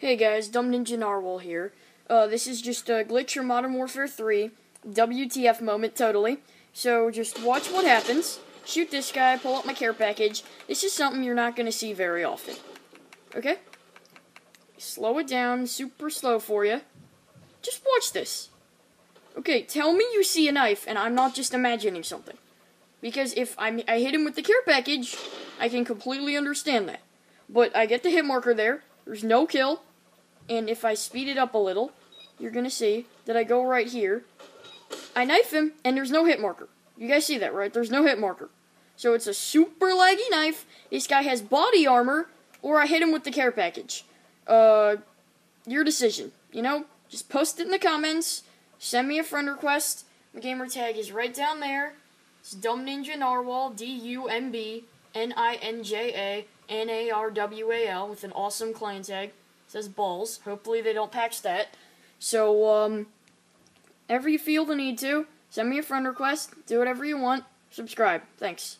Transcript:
Hey guys, Dumb Ninja Narwhal here. Uh, this is just a glitch from Modern Warfare 3. WTF moment, totally. So just watch what happens. Shoot this guy, pull up my care package. This is something you're not going to see very often. Okay? Slow it down, super slow for you. Just watch this. Okay, tell me you see a knife and I'm not just imagining something. Because if I'm, I hit him with the care package, I can completely understand that. But I get the hit marker there, there's no kill, and if I speed it up a little, you're gonna see that I go right here. I knife him, and there's no hit marker. You guys see that, right? There's no hit marker. So it's a super laggy knife. This guy has body armor, or I hit him with the care package. Uh, your decision. You know, just post it in the comments. Send me a friend request. My gamer tag is right down there. It's Dumb Ninja Narwhal, D U M B N I N J A N A R W A L, with an awesome clan tag. Says balls. Hopefully they don't patch that. So, um, ever you feel the need to, send me a friend request. Do whatever you want. Subscribe. Thanks.